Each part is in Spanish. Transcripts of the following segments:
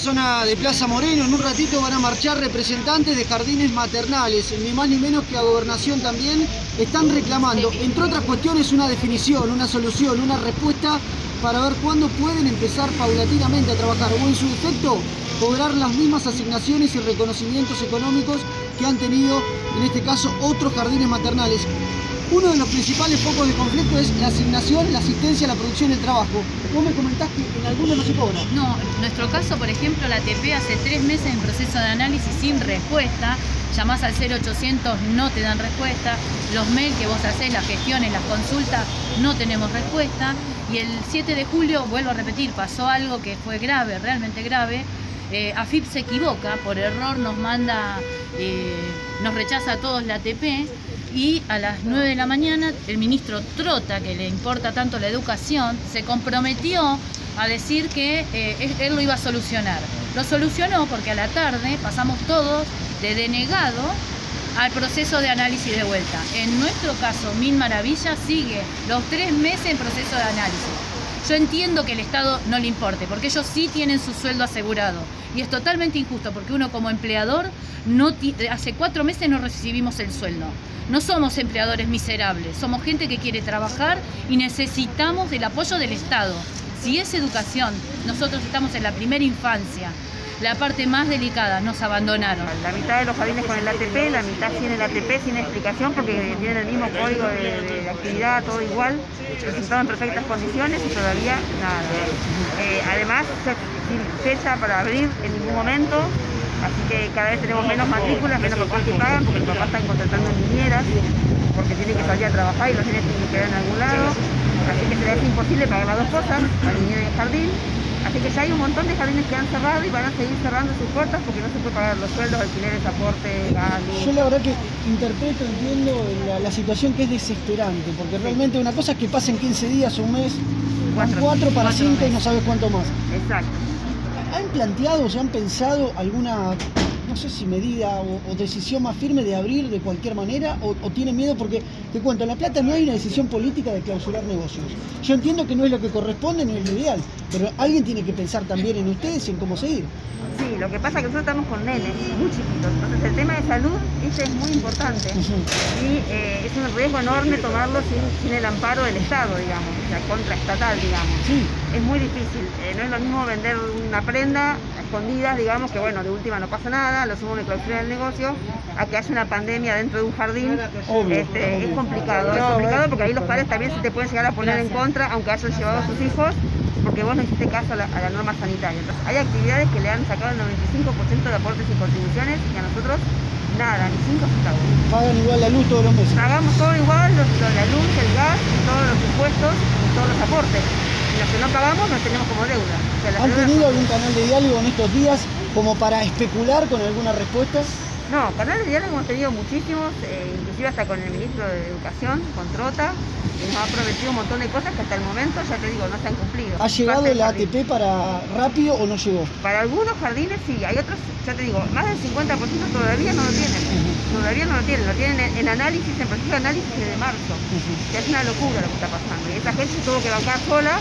zona de Plaza Moreno, en un ratito van a marchar representantes de jardines maternales, ni más ni menos que a Gobernación también, están reclamando, entre otras cuestiones, una definición, una solución, una respuesta para ver cuándo pueden empezar paulatinamente a trabajar o en su defecto cobrar las mismas asignaciones y reconocimientos económicos que han tenido en este caso otros jardines maternales. Uno de los principales focos de conflicto es la asignación, la asistencia, la producción y el trabajo. Vos me comentás que en algunos no se cobra. No, en nuestro caso, por ejemplo, la ATP hace tres meses en proceso de análisis sin respuesta. Llamás al 0800, no te dan respuesta. Los mails que vos hacés, las gestiones, las consultas, no tenemos respuesta. Y el 7 de julio, vuelvo a repetir, pasó algo que fue grave, realmente grave. Eh, AFIP se equivoca, por error nos manda, eh, nos rechaza a todos la ATP y a las 9 de la mañana el ministro Trota, que le importa tanto la educación, se comprometió a decir que eh, él lo iba a solucionar. Lo solucionó porque a la tarde pasamos todos de denegado al proceso de análisis de vuelta. En nuestro caso, Mil Maravilla sigue los tres meses en proceso de análisis. Yo entiendo que el Estado no le importe, porque ellos sí tienen su sueldo asegurado. Y es totalmente injusto, porque uno como empleador, no hace cuatro meses no recibimos el sueldo. No somos empleadores miserables, somos gente que quiere trabajar y necesitamos del apoyo del Estado. Si es educación, nosotros estamos en la primera infancia, la parte más delicada, nos abandonaron. La mitad de los jardines con el ATP, la mitad sin el ATP, sin explicación, porque tienen el mismo código de, actividad, todo igual, en perfectas condiciones y todavía nada. Eh, además, sin fecha para abrir en ningún momento, Así que cada vez tenemos menos matrículas, menos papás que pagan, porque los papás están contratando niñeras, porque tienen que salir a trabajar y los niños tienen que quedar en algún lado. Así que será imposible pagar las dos cosas, la niñera y el jardín. Así que ya hay un montón de jardines que han cerrado y van a seguir cerrando sus puertas porque no se puede pagar los sueldos, alquileres, aporte, gas. Yo la verdad que interpreto, entiendo la, situación que es desesperante, porque realmente una cosa es que pasen 15 días o un mes, cuatro, cuatro para cinco y no sabes cuánto más. Exacto. ¿Han planteado o han pensado alguna, no sé si medida o, decisión más firme de abrir de cualquier manera o, o, tienen miedo? Porque te cuento, en La Plata no hay una decisión política de clausurar negocios. Yo entiendo que no es lo que corresponde ni es lo ideal, pero alguien tiene que pensar también en ustedes y en cómo seguir. Sí, lo que pasa es que nosotros estamos con nenes muy chiquitos, entonces el tema de salud ese es muy importante y eh, es un riesgo enorme tomarlo sin, el amparo del Estado, digamos, o sea, contraestatal, digamos. Sí. Es muy difícil, eh, no es lo mismo vender una prenda escondidas, digamos, que bueno, de última no pasa nada, lo sumo una clausura del negocio, a que haya una pandemia dentro de un jardín, este, es complicado, es complicado porque ahí los padres también se te pueden llegar a poner en contra, aunque hayan llevado a sus hijos, porque vos no hiciste caso a la, norma sanitaria. Entonces, hay actividades que le han sacado el 95% de aportes y contribuciones y a nosotros nada, ni 5 centavos. Pagan igual la luz todos los meses. Pagamos todo igual, la luz, el gas, todos los impuestos y todos los aportes. Los que no pagamos nos tenemos como deuda. ¿Han tenido algún canal de diálogo en estos días como para especular con alguna respuesta? No, canales de diálogo hemos tenido muchísimos, eh, inclusive hasta con el ministro de Educación, con Trota, y nos ha prometido un montón de cosas que hasta el momento, ya te digo, no se han cumplido. ¿Ha llegado el ATP para rápido o no llegó? Para algunos jardines sí, hay otros, ya te digo, más del 50% todavía no lo tienen. Todavía no lo tienen, lo tienen en, análisis, en proceso de análisis desde marzo. es una locura lo que está pasando. Y esta gente tuvo que bancar sola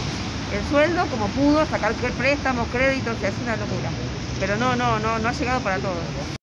el sueldo como pudo, sacar préstamos, créditos, es una locura. Pero no, no, no, no ha llegado para todos.